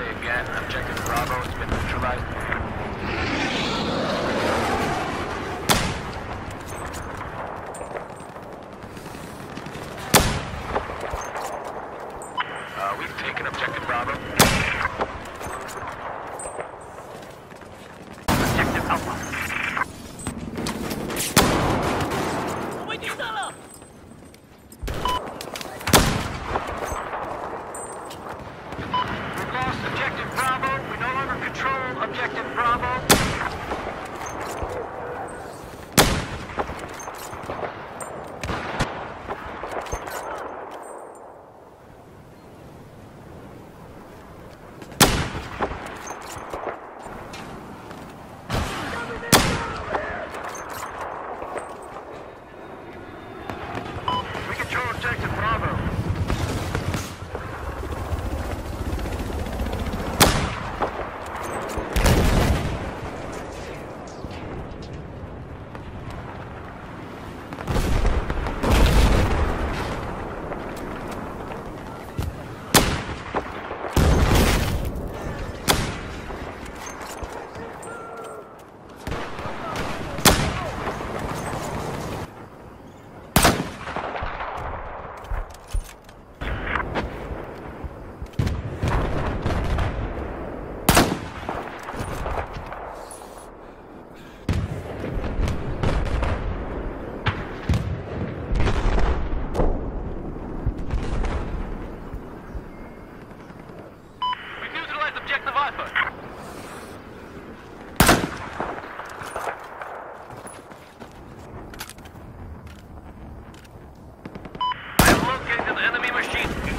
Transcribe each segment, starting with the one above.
say again, objective Bravo has been neutralized. Uh, we've taken objective Bravo.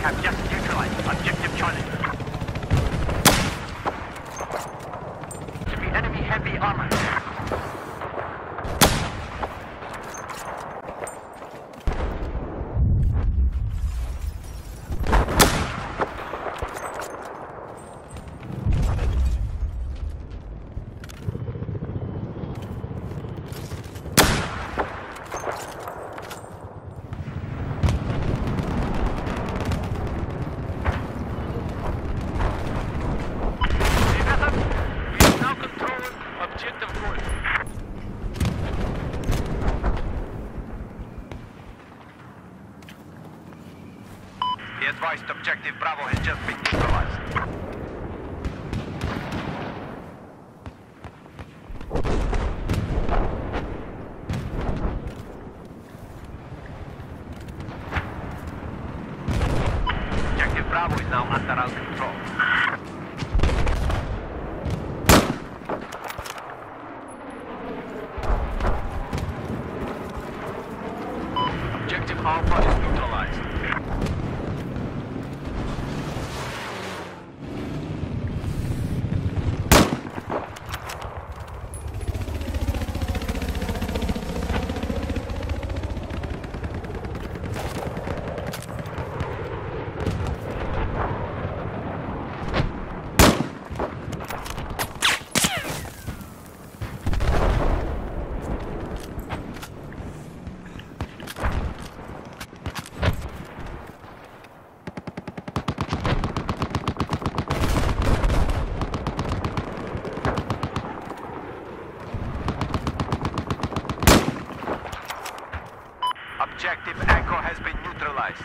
have just neutralized Objective Charlie. Has just been neutralized. Objective Echo has been neutralized.